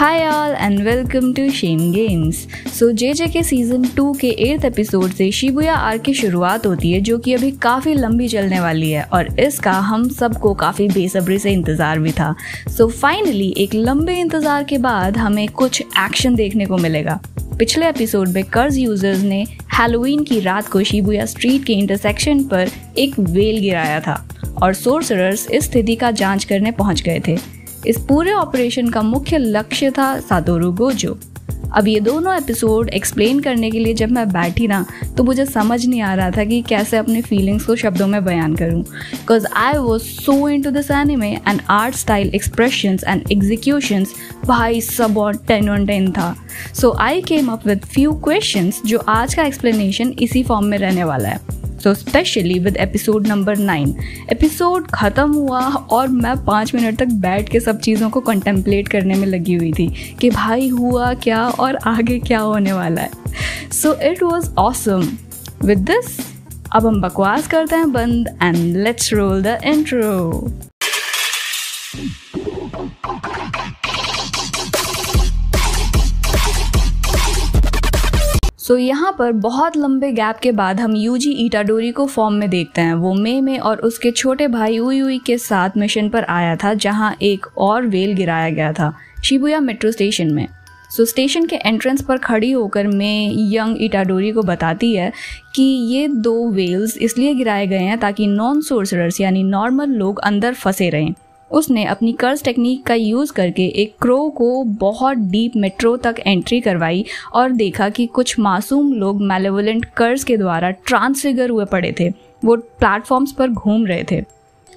Hi all and welcome to shame games so J J K season two के eighth episode से Shibuya are की शुरुआत होती है, जो कि अभी काफ़ी लंबी चलने वाली है और इसका हम सबको काफ़ी बेसब्री से इंतज़ार भी था। सो so फाइनली एक लंबे इंतज़ार के बाद हमें कुछ एक्शन देखने को मिलेगा। पिछले एपिसोड में कर्ज यूज़र्स ने हेलोवीन की रात को शिबुया स्ट्रीट के इंटरसेक्शन पर एक वेल गिराया था और सोर्सरर्स इस स्थिति का जाँच करने पहुँच गए थे। इस पूरे ऑपरेशन का मुख्य लक्ष्य था सातोरु गोजो। अब ये दोनों एपिसोड एक्सप्लेन करने के लिए जब मैं बैठी ना तो मुझे समझ नहीं आ रहा था कि कैसे अपने फीलिंग्स को शब्दों में बयान करूँ। Because I was so into this anime and art style expression and executions भाई सब और टेन ऑन टेन था। So I came up with few question जो आज का एक्सप्लेनेशन इसी फॉर्म में रहने वाला है। So specially with episode number nine episode ख़त्म हुआ और मैं पाँच मिनट तक बैठ के सब चीज़ों को कंटेम्पलेट करने में लगी हुई थी कि भाई हुआ क्या और आगे क्या होने वाला है। So it was awesome with this अब हम बकवास करते हैं बंद and let's roll the intro so so, यहाँ पर बहुत लंबे गैप के बाद हम यूजी ईटाडोरी को फॉर्म में देखते हैं। वो मे में और उसके छोटे भाई उई के साथ मिशन पर आया था जहाँ एक और वेल गिराया गया था शिबुया मेट्रो स्टेशन में। सो so, स्टेशन के एंट्रेंस पर खड़ी होकर मे यंग इटाडोरी को बताती है कि ये दो वेल्स इसलिए गिराए गए हैं ताकि नॉन सोर्सरर्स यानी नॉर्मल लोग अंदर फंसे रहें। उसने अपनी कर्ज टेक्निक का यूज़ करके एक क्रो को बहुत डीप मेट्रो तक एंट्री करवाई और देखा कि कुछ मासूम लोग मेलेवलेंट कर्ज के द्वारा ट्रांसफिगर हुए पड़े थे। वो प्लेटफॉर्म्स पर घूम रहे थे।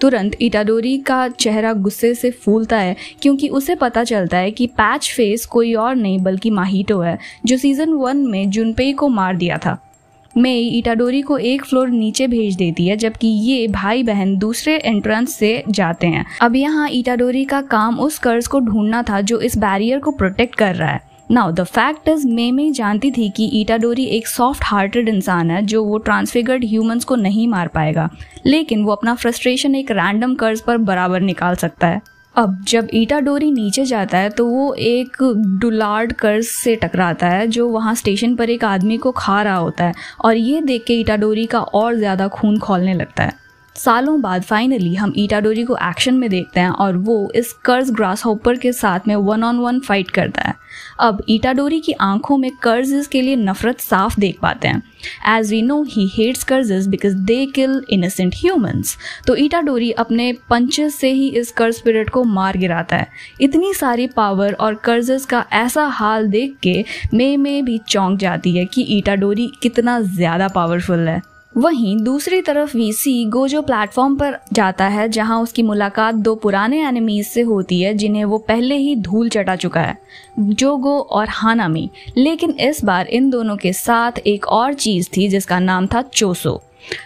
तुरंत इटाडोरी का चेहरा गुस्से से फूलता है, क्योंकि उसे पता चलता है कि पैच फेस कोई और नहीं, बल्कि माहिटो है, जो सीज़न वन में जुनपेई को मार दिया था। मई इटाडोरी को एक फ्लोर नीचे भेज देती है, जबकि ये भाई बहन दूसरे एंट्रेंस से जाते हैं। अब यहाँ इटाडोरी का काम उस कर्ज को ढूंढना था जो इस बैरियर को प्रोटेक्ट कर रहा है। Now the fact is Mei Mei जानती थी कि ईटाडोरी एक सॉफ्ट हार्टेड इंसान है, जो वो ट्रांसफिगर्ड ह्यूमंस को नहीं मार पाएगा। लेकिन वो अपना फ्रस्ट्रेशन एक रैंडम कर्ज पर बराबर निकाल सकता है। अब जब ईटा डोरी नीचे जाता है तो वो एक डुलार्ड कर्ज से टकराता है, जो वहाँ स्टेशन पर एक आदमी को खा रहा होता है, और ये देख के ईटा डोरी का और ज़्यादा खून खोलने लगता है। सालों बाद फाइनली हम ईटा डोरी को एक्शन में देखते हैं, और वो इस कर्ज ग्रास होपर के साथ में वन ऑन वन फाइट करता है। अब ईटाडोरी की आँखों में कर्ज के लिए नफरत साफ़ देख पाते हैं। As we know he hates curse because they kill innocent humans तो ईटाडोरी अपने पंचेस से ही इस कर्ज स्पिरिट को मार गिराता है। इतनी सारी पावर और कर्ज का ऐसा हाल देख के मे, में भी चौंक जाती है कि ईटाडोरी कितना ज़्यादा पावरफुल है। वहीं दूसरी तरफ़ वीसी गोजो प्लेटफॉर्म पर जाता है, जहाँ उसकी मुलाकात दो पुराने एनिमीज से होती है, जिन्हें वो पहले ही धूल चटा चुका है जोगो और हानामी लेकिन इस बार इन दोनों के साथ एक और चीज़ थी, जिसका नाम था चोसो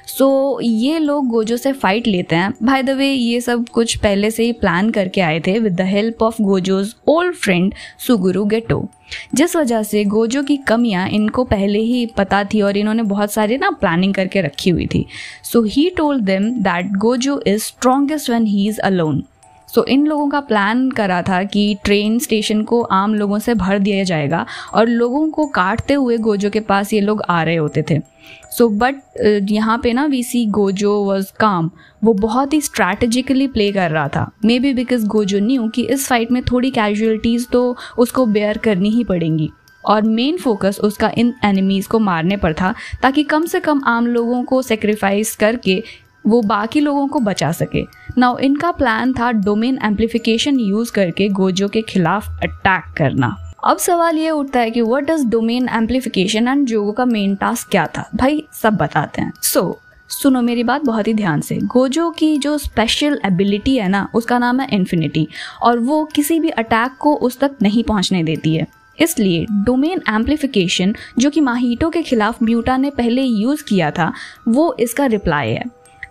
सो so, ये लोग गोजो से फाइट लेते हैं। भाई द वे ये सब कुछ पहले से ही प्लान करके आए थे with the help of Gojo's old friend Suguru Geto जिस वजह से गोजो की कमियाँ इनको पहले ही पता थी और इन्होंने बहुत सारे ना प्लानिंग करके रखी हुई थी। So he told them that Gojo is strongest when he is alone so इन लोगों का प्लान करा था कि ट्रेन स्टेशन को आम लोगों से भर दिया जाएगा और लोगों को काटते हुए गोजो के पास ये लोग आ रहे होते थे। सो बट यहाँ पे ना वी सी गोजो वॉज़ काम वो बहुत ही स्ट्रैटेजिकली प्ले कर रहा था। Maybe because Gojo knew कि इस फाइट में थोड़ी कैजुअलिटीज़ तो उसको बेयर करनी ही पड़ेंगी। और मेन फोकस उसका इन एनिमीज को मारने पर था ताकि कम से कम आम लोगों को सेक्रीफाइस करके वो बाकी लोगों को बचा सके। नाउ इनका प्लान था डोमेन एम्पलीफिकेशन यूज़ करके गोजो के खिलाफ अटैक करना। अब सवाल ये उठता है कि what is domain amplification and Jogo का मेन टास्क क्या था? भाई सब बताते हैं। सो so, सुनो मेरी बात बहुत ही ध्यान से। गोजो की जो स्पेशल एबिलिटी है ना उसका नाम है इन्फिनिटी और वो किसी भी अटैक को उस तक नहीं पहुँचने देती है। इसलिए डोमेन एम्पलीफिकेशन जो कि माहिटो के खिलाफ म्यूटा ने पहले यूज़ किया था वो इसका रिप्लाई है।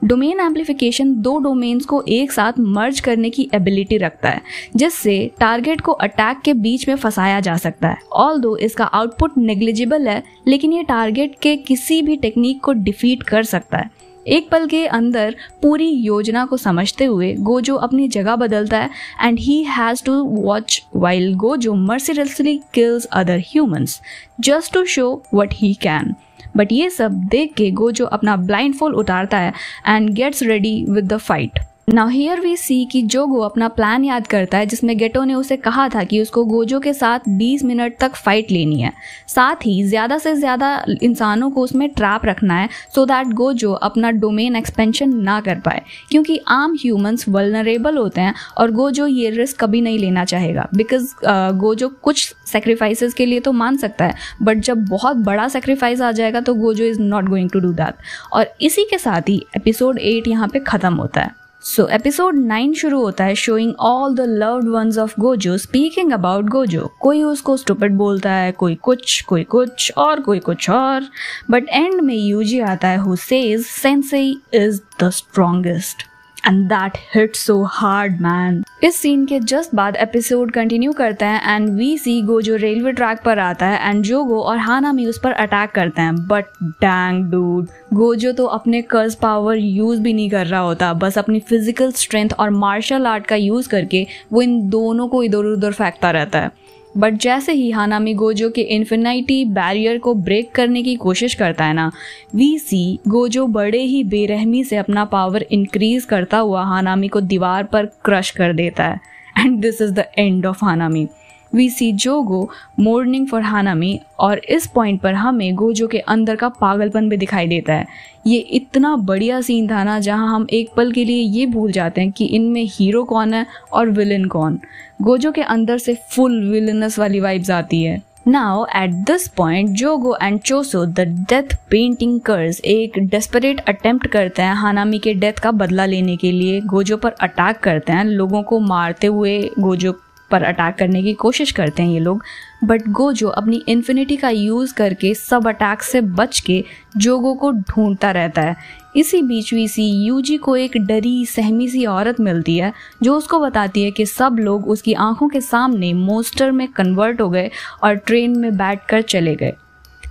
डोमेन एम्पलीफिकेशन दो डोमेन्स को एक साथ मर्ज करने की एबिलिटी रखता है, जिससे टारगेट को अटैक के बीच में फंसाया जा सकता है। ऑल दो इसका आउटपुट नेग्लिजिबल है, लेकिन ये टारगेट के किसी भी टेक्निक को डिफीट कर सकता है। एक पल के अंदर पूरी योजना को समझते हुए गोजो अपनी जगह बदलता है and he has to watch while Gojo mercilessly kills other humans just to show what he can but ये सब देख के गोजो अपना ब्लाइंड फोल उतारता है and gets ready with the fight now here we see कि जोगो अपना प्लान याद करता है, जिसमें गेटो ने उसे कहा था कि उसको गोजो के साथ 20 मिनट तक फाइट लेनी है। साथ ही ज़्यादा से ज़्यादा इंसानों को उसमें ट्रैप रखना है सो दैट गोजो अपना डोमेन एक्सपेंशन ना कर पाए। क्योंकि आम ह्यूमंस वलनरेबल होते हैं, और गोजो ये रिस्क कभी नहीं लेना चाहेगा। बिकॉज़ गोजो कुछ सेक्रीफाइसेस के लिए तो मान सकता है बट जब बहुत बड़ा सेक्रीफाइस आ जाएगा तो Gojo is not going to do that और इसी के साथ ही एपिसोड एट यहाँ पे ख़त्म होता है। सो एपिसोड नाइन शुरू होता है showing all the loved ones of Gojo speaking about Gojo कोई उसको स्टूपट बोलता है, कोई कुछ कोई कुछ, और कोई कुछ और. बट एंड में यूजी आता है who says sensei is the strongest and that hit so hard man इस सीन के जस्ट बाद एपिसोड कंटिन्यू करता है एंड वी सी गो जो रेलवे ट्रैक पर आता है एंड जोगो और हानामी उस पर अटैक करते हैं. बट डैंग डूड गोजो तो अपने कर्ज पावर यूज़ भी नहीं कर रहा होता. बस अपनी फ़िज़िकल स्ट्रेंथ और मार्शल आर्ट का यूज़ करके वो इन दोनों को इधर उधर फेंकता रहता है. बट जैसे ही हानामी गोजो के इन्फिनाइटी बैरियर को ब्रेक करने की कोशिश करता है ना वी सी गोजो बड़े ही बेरहमी से अपना पावर इंक्रीज करता हुआ हानामी को दीवार पर क्रश कर देता है। And this is the end of Hanami. We see Jogo mourning for हानामी और इस पॉइंट पर हमें गोजो के अंदर का पागलपन भी दिखाई देता है। ये इतना बढ़िया सीन था ना, जहाँ हम एक पल के लिए ये भूल जाते हैं कि इनमें हीरो कौन है और विलन कौन। गोजो के अंदर से फुल विलनस वाली वाइब्स आती है। Now at this point Jogo and Choso the death painting curse एक डेस्परेट अटेम्प्ट करते हैं हानामी के डेथ का बदला लेने के लिए। गोजो पर अटैक करते हैं, लोगों को मारते हुए गोजो पर अटैक करने की कोशिश करते हैं ये लोग। बट गोजो अपनी इन्फिनिटी का यूज़ करके सब अटैक से बच के जोगो को ढूंढता रहता है। इसी बीच वी सी यूजी को एक डरी, सहमी सी औरत मिलती है, जो उसको बताती है कि सब लोग उसकी आँखों के सामने मोस्टर में कन्वर्ट हो गए और ट्रेन में बैठ कर चले गए।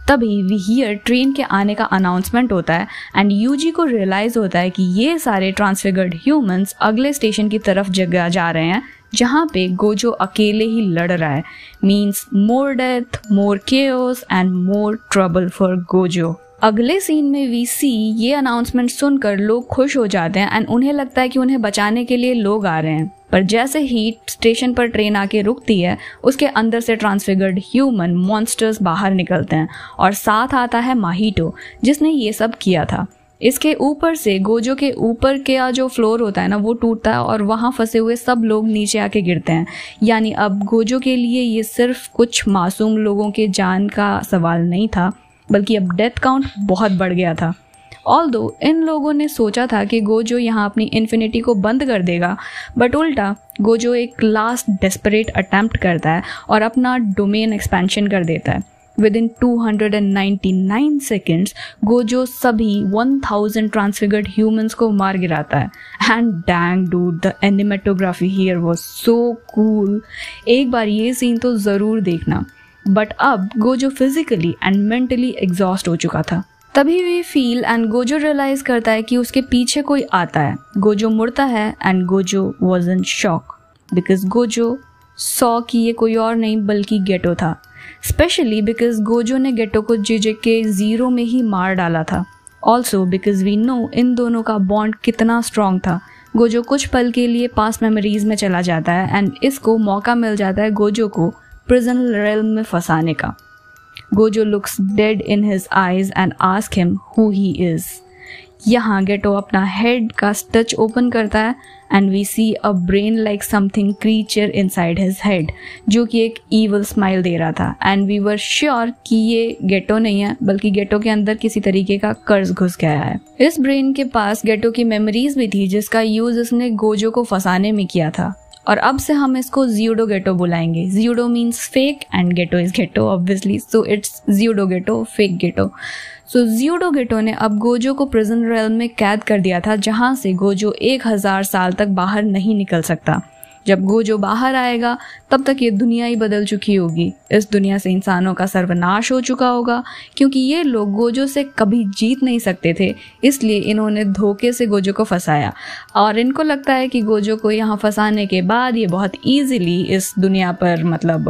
तभी वी हियर ट्रेन के आने का अनाउंसमेंट होता है एंड यूजी को रियलाइज़ होता है कि ये सारे ट्रांसफिगर्ड ह्यूमंस अगले स्टेशन की तरफ़ जगह जा रहे हैं। जहाँ पे गोजो अकेले ही लड़ रहा है। Means more death more chaos and more trouble for Gojo अगले सीन में वी सी ये अनाउंसमेंट सुनकर लोग खुश हो जाते हैं एंड उन्हें लगता है कि उन्हें बचाने के लिए लोग आ रहे हैं। पर जैसे ही स्टेशन पर ट्रेन आके रुकती है, उसके अंदर से ट्रांसफिगर्ड ह्यूमन मॉन्स्टर्स बाहर निकलते हैं और साथ आता है माहिटो जिसने ये सब किया था। इसके ऊपर से, गोजो के ऊपर का जो फ्लोर होता है ना, वो टूटता है और वहाँ फंसे हुए सब लोग नीचे आके गिरते हैं। यानी अब गोजो के लिए ये सिर्फ़ कुछ मासूम लोगों के जान का सवाल नहीं था, बल्कि अब डेथ काउंट बहुत बढ़ गया था। ऑल दो इन लोगों ने सोचा था कि गोजो यहाँ अपनी इन्फिनिटी को बंद कर देगा बट उल्टा, गोजो एक लास्ट डेस्परेट अटैम्प्ट करता है और अपना डोमेन एक्सपेंशन कर देता है। विद इन 299 सेकेंड्स गोजो सभी 1000 ट्रांसफिगर्ड ह्यूमंस को मार गिराता है and dang dude the animatography here was so cool एक बार ये सीन तो ज़रूर देखना बट अब Gojo physically and mentally exhaust हो चुका था तभी we feel and Gojo realise करता है कि उसके पीछे कोई आता है गोजो मुड़ता है and Gojo was in shock because Gojo saw कि ये कोई और नहीं बल्कि गेटो था स्पेशली बिकॉज़ गोजो ने गेटो को जे के ज़ीरो में ही मार डाला था। ऑल्सो बिकॉज़ वी नो इन दोनों का बॉन्ड कितना स्ट्रॉन्ग था। गोजो कुछ पल के लिए पास मेमोरीज में चला जाता है एंड इसको मौका मिल जाता है गोजो को प्रिजन रेल में फंसाने का। Gojo looks dead in his eyes and ask him who he is यहाँ गेटो अपना हेड का टच ओपन करता है and we see a brain like something creature inside his head जो कि एक ईवल स्माइल दे रहा था। एंड वी वर श्योर कि ये गेटो नहीं है, बल्कि गेटो के अंदर किसी तरीके का कर्ज घुस गया है। इस ब्रेन के पास गेटो की मेमोरीज भी थी, जिसका यूज़ उसने गोजो को फंसाने में किया था। और अब से हम इसको जियोडो गेटो बुलाएँगे। Pseudo means fake and Geto is Geto obviously so it's pseudo Geto fake Geto so pseudo Geto ने अब गोजो को प्रिजन रेल में कैद कर दिया था, जहाँ से गोजो एक हज़ार साल तक बाहर नहीं निकल सकता। जब गोजो बाहर आएगा, तब तक ये दुनिया ही बदल चुकी होगी। इस दुनिया से इंसानों का सर्वनाश हो चुका होगा, क्योंकि ये लोग गोजो से कभी जीत नहीं सकते थे, इसलिए इन्होंने धोखे से गोजो को फंसाया। और इनको लगता है कि गोजो को यहाँ फंसाने के बाद ये बहुत ईजिली इस दुनिया पर मतलब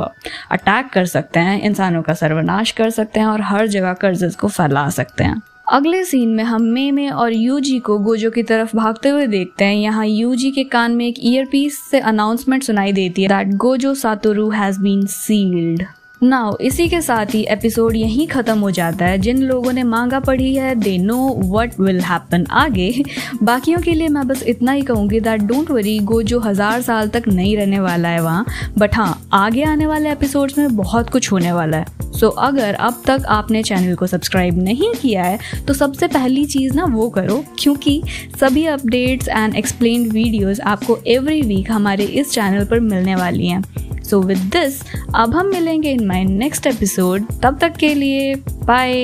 अटैक कर सकते हैं, इंसानों का सर्वनाश कर सकते हैं और हर जगह कर्ज को फैला सकते हैं। अगले सीन में हम मे मे और यूजी को गोजो की तरफ़ भागते हुए देखते हैं। यहाँ यूजी के कान में एक ईयरपीस से अनाउंसमेंट सुनाई देती है that Gojo Satoru has been sealed now इसी के साथ ही एपिसोड यहीं ख़त्म हो जाता है। जिन लोगों ने मांगा पढ़ी है they know what will happen आगे। बाकियों के लिए मैं बस इतना ही कहूँगी दैट डोंट वरी गो जो हज़ार साल तक नहीं रहने वाला है वहाँ। बट हाँ आगे आने वाले एपिसोड्स में बहुत कुछ होने वाला है। सो so, अगर अब तक आपने चैनल को सब्सक्राइब नहीं किया है तो सबसे पहली चीज़ ना वो करो क्योंकि सभी अपडेट्स एंड एक्सप्लेन वीडियोस आपको एवरी वीक हमारे इस चैनल पर मिलने वाली हैं। सो विद दिस अब हम मिलेंगे इन माई नेक्स्ट एपिसोड तब तक के लिए बाय